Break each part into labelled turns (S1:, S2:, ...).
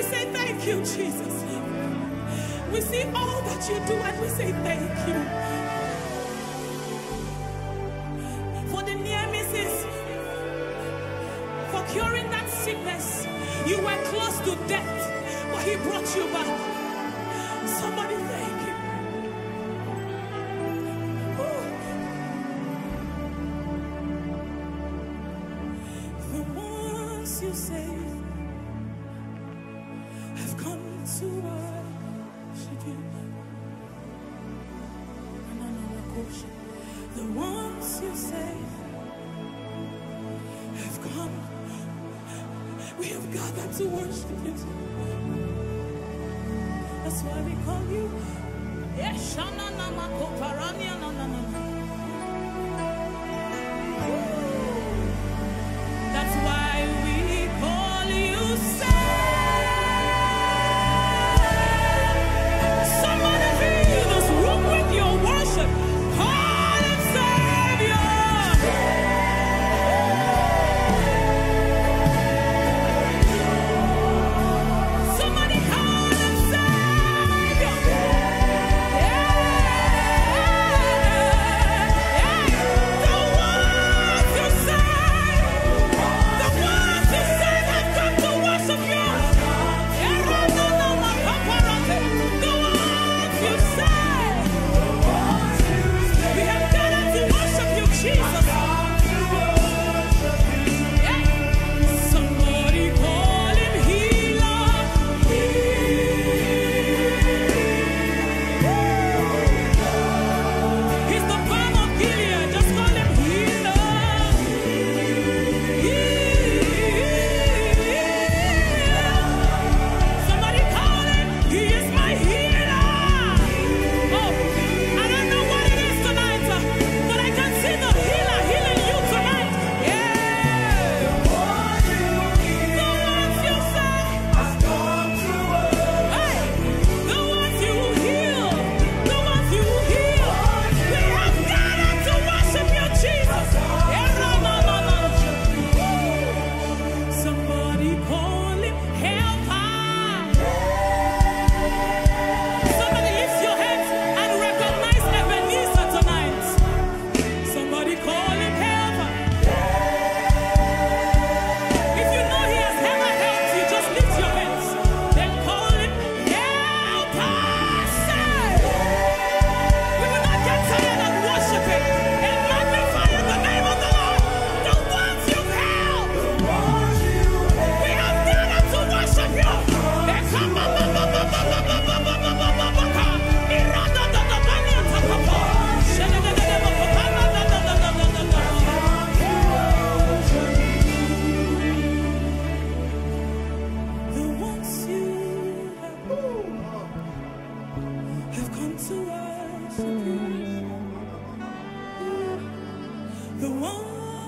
S1: We say thank you, Jesus. We see all that you do and we say thank you. For the near misses, for curing that sickness, you were close to death, but he brought you back. Somebody thank you. Oh. The ones you say safe have come. We have gathered to worship you. That's why we call you. Nanana.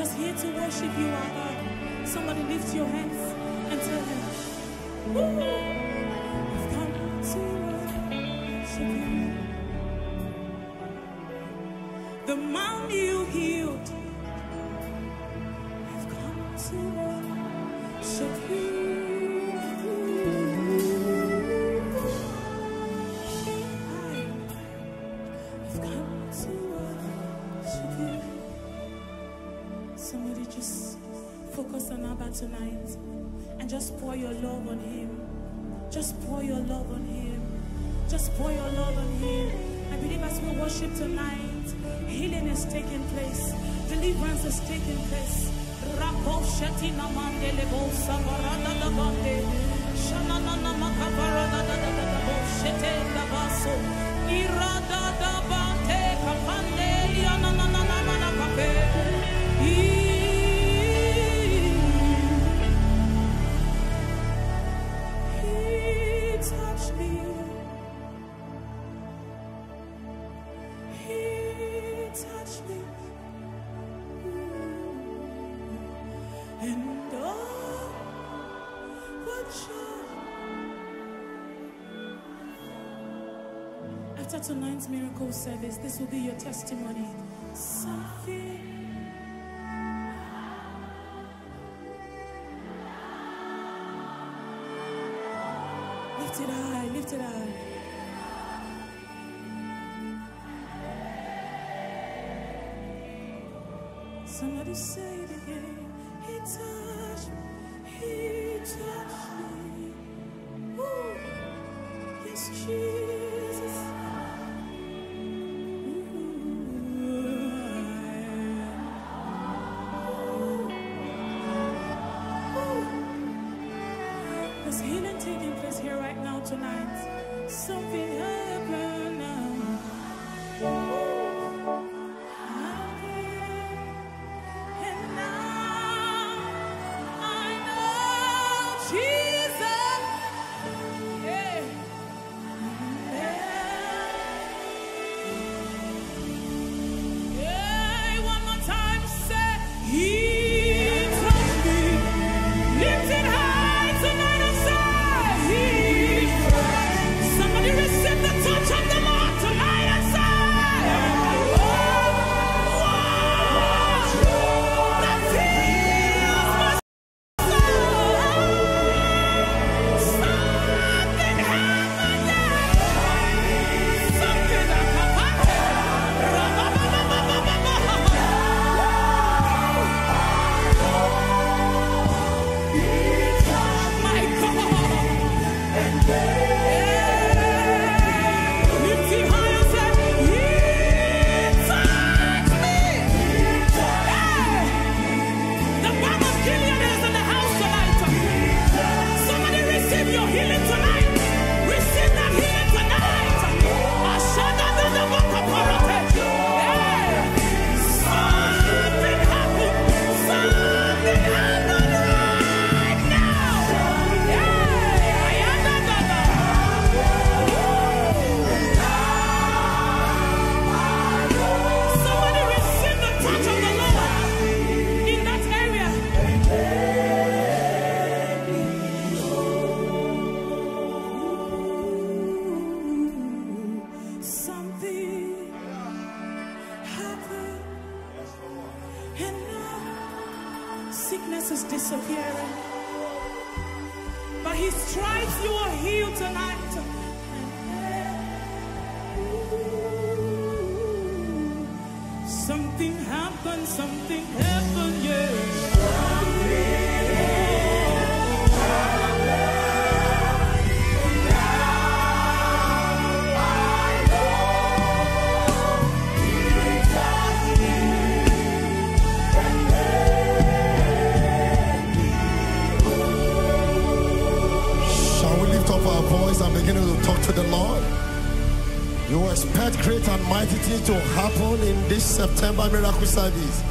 S1: just here to worship you, our God. Somebody lift your hands and tell him, I've come to worship you. The man you healed I've come to worship you. Abba tonight and just pour your love on him. Just pour your love on him. Just pour your love on him. I believe as we worship tonight, healing is taking place, deliverance is taking place. Rako sheti na After tonight's miracle service, this will be your testimony. Something. Lift it high, lift it high. Somebody say it again. He touched me. He touched me. Ooh. Yes, Jesus. Healing taking place here right now tonight. Something happened now. And now sickness is disappearing. By His stripes, you are healed tonight. Something happened, something happened, yeah.
S2: Mighty things to happen in this September miracle service.